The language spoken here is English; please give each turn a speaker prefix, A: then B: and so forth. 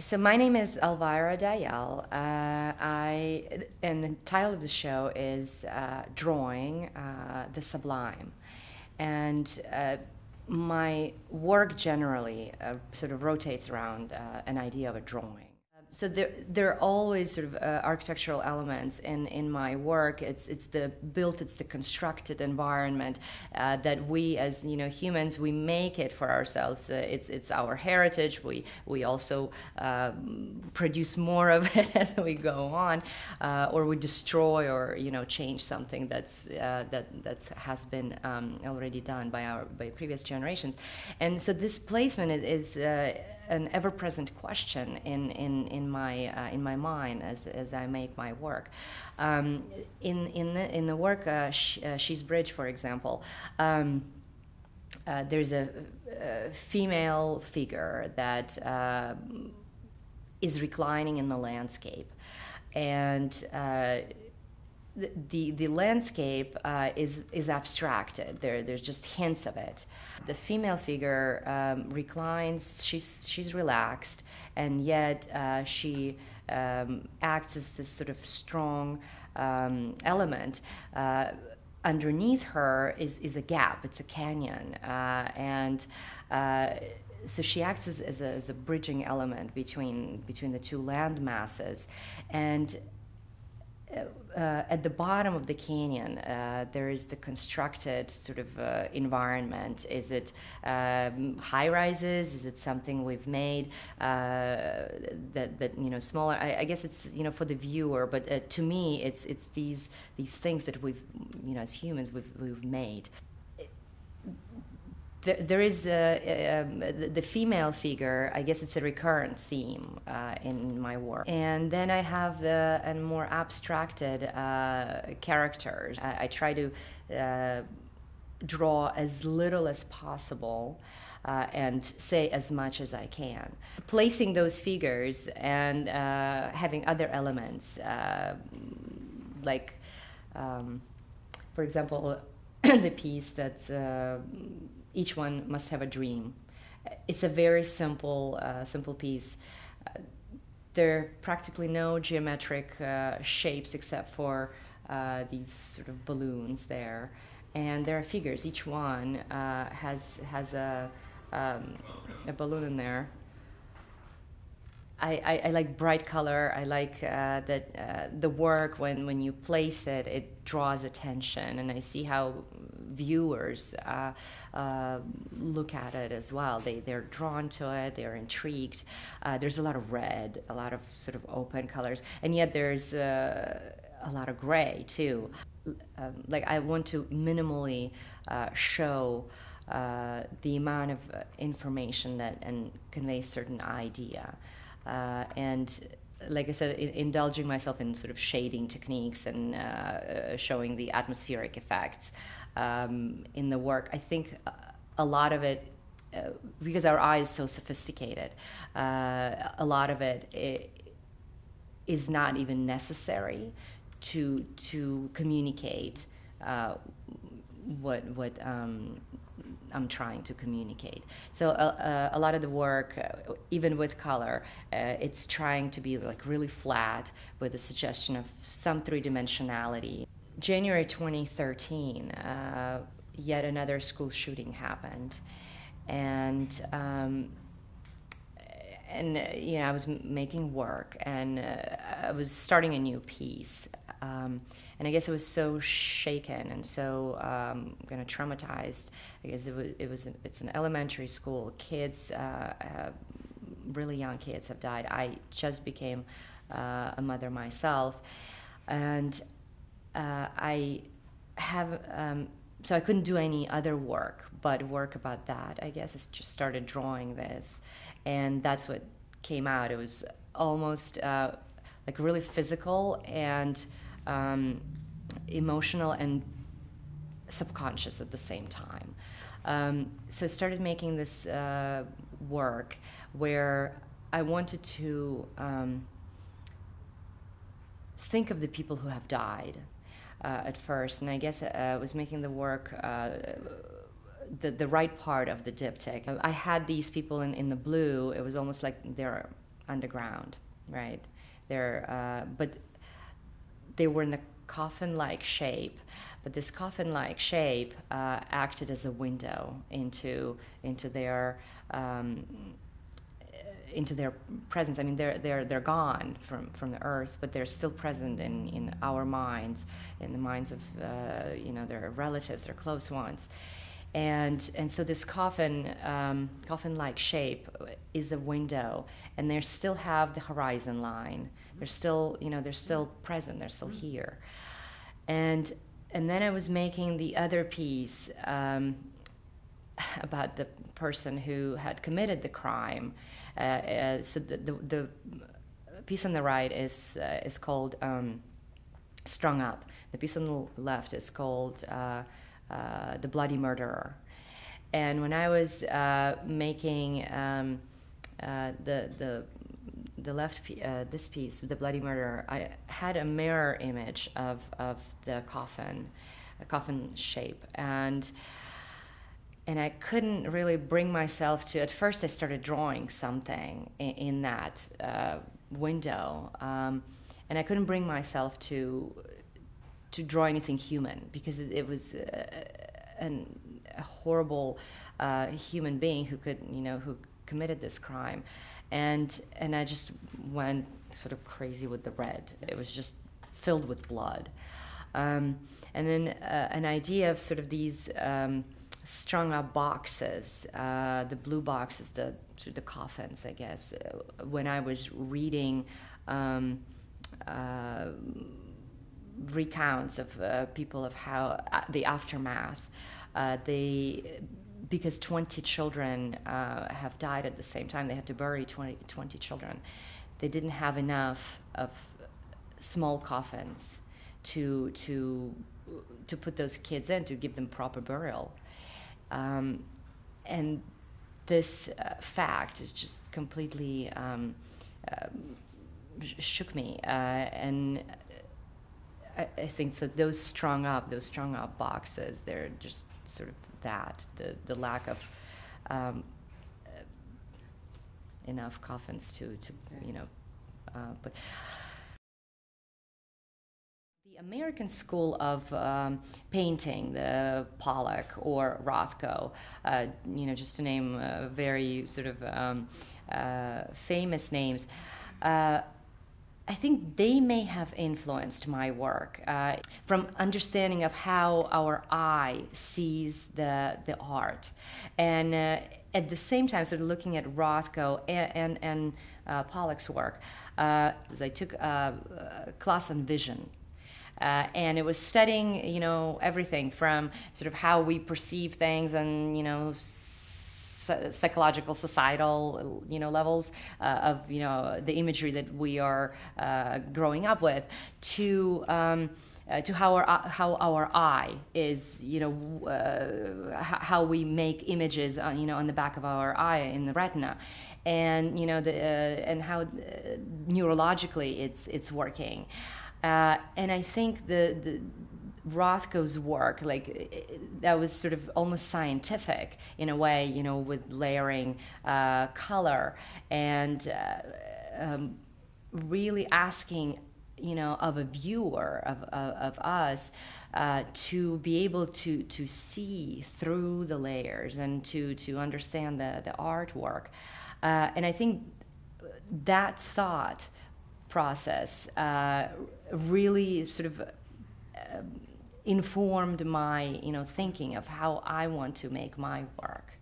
A: So my name is Elvira Dayel. Uh, I and the title of the show is uh, "Drawing uh, the Sublime," and uh, my work generally uh, sort of rotates around uh, an idea of a drawing so there, there are always sort of uh, architectural elements in, in my work. It's, it's the built, it's the constructed environment uh, that we as you know humans we make it for ourselves. Uh, it's, it's our heritage. We, we also um, produce more of it as we go on, uh, or we destroy or you know change something that's uh, that that has been um, already done by our by previous generations. And so this placement is, is uh, an ever-present question in, in, in, my, uh, in my mind as, as I make my work. Um, in, in, the, in the work, uh, uh, She's Bridge, for example, um, uh, there's a, a, female figure that uh, is reclining in the landscape. And the, the landscape uh, is, is abstracted. There, there's just hints of it. The female figure um, reclines, she's, she's relaxed, and yet uh, she um, acts as this sort of strong um, element. Uh, underneath her is, is a gap, it's a canyon. Uh, and uh, so she acts as, as, a, as a bridging element between, between the two land masses. And uh, at the bottom of the canyon, uh, there is the constructed sort of uh, environment. Is it um, high rises? Is it something we've made uh, that, that you know smaller? I, I, guess it's you know for the viewer, but uh, to me, it's it's these these things that we've you know as humans we've we've made there is a, um, the female figure. I guess it's a recurrent theme uh, in my work, and then I have the and more abstracted uh, characters. I, I, try to uh, draw as little as possible. Uh, and say as much as I can. Placing those figures and uh, having other elements, uh, like, um, for example, the piece that's each one must have a dream. It's a very simple, uh, simple piece. Uh, there are practically no geometric uh, shapes except for uh, these sort of balloons there, and there are figures. Each one uh, has has a um, a balloon in there. I, I, I, like bright color. I like uh, that uh, the work when, when you place it, it draws attention, and I see how viewers uh, uh, look at it as well. They, they're drawn to it, they're intrigued. Uh, there's a lot of red, a lot of sort of open colors, and yet there's uh, a lot of gray too. Um, like I want to minimally uh, show the amount of information that and convey a certain idea. and like I said, in, indulging myself in sort of shading techniques and uh, showing the atmospheric effects um, in the work. I think a lot of it, uh, because our eye is so sophisticated, uh, a lot of it, it is not even necessary to to communicate uh, what what um, I'm trying to communicate. So uh, uh, a lot of the work, uh, even with color, uh, it's trying to be like really flat with a suggestion of some three dimensionality. January 2013, uh, yet another school shooting happened, and. Um, and you know, I was making work, and uh, I was starting a new piece, um, and I guess I was so shaken and so um, kind of traumatized because it was it was an, it's an elementary school. Kids, uh, uh, really young kids, have died. I just became uh, a mother myself, and uh, I have. Um, so I couldn't do any other work but work about that. I guess I just started drawing this, and that's what came out. It was almost uh, like really physical and um, emotional and subconscious at the same time. Um, so I started making this uh, work where I wanted to um, think of the people who have died at first, and I guess uh, I was making the work. Uh, the, the right part of the diptych. I had these people in, in the blue. It was almost like they're underground, right? They're, uh, but they were in a coffin-like shape, but this coffin-like shape uh, acted as a window into into their um, into their presence. I mean, they're they're they're gone from from the earth, but they're still present in in our minds, in the minds of uh, you know their relatives, their close ones. And, and so this coffin, um, coffin-like shape is a window, and they still have the horizon line. They're still, you know, they're still present. They're still here. And and then I was making the other piece um, about the person who had committed the crime. Uh, uh, so the, the, the, piece on the right is uh, is called um, "Strung Up." The piece on the left is called uh, uh, "The Bloody Murderer." And when I was uh, making um, the the the left this piece, the bloody Murderer, I had a mirror image of of the coffin, a coffin shape, and and I couldn't really bring myself to. At first, I started drawing something in, in that uh, window, um, and I couldn't bring myself to to draw anything human because it, it was a, an, a horrible uh, human being who could, you know, who committed this crime and and I just went sort of crazy with the red. It was just filled with blood, um, and then uh, an idea of sort of these um, strung up boxes, uh, the blue boxes, the the coffins, I guess. Uh, when I was reading. Um, uh, recounts of uh, people of how uh, the aftermath, they because 20 children uh, have died at the same time. They had to bury 20, 20 children. They didn't have enough of small coffins to, to, to put those kids in to give them proper burial. Um, and this uh, fact is just completely um, uh, shook me. Uh, and I, I think so. Those strung up, those strung up boxes, they're just sort of that the the lack of um, enough coffins to to you know uh, but American school of um, painting, the Pollock or Rothko, uh, you know, just to name uh, very sort of um, uh, famous names, uh, I think they may have influenced my work uh, from understanding of how our eye sees the, the art. And uh, at the same time, sort of looking at Rothko and, and, and Pollock's work, I took a class on vision. Uh, and it was studying, you know, everything from sort of how we perceive things and, you know, psychological, societal, you know, levels uh, of you know the imagery that we are uh, growing up with, to um, uh, to how our how our eye is, you know, uh, how we make images, on, you know, on the back of our eye in the retina, and you know the uh, and how uh, neurologically it's it's working, and I think the the Rothko's work, like that was sort of almost scientific in a way, you know, with layering uh, color and uh, um, really asking, you know, of a viewer of, of, of us uh, to be able to to see through the layers and to to understand the the artwork, uh, and I think that thought process uh, really sort of. Um, informed my you know thinking of how I want to make my work.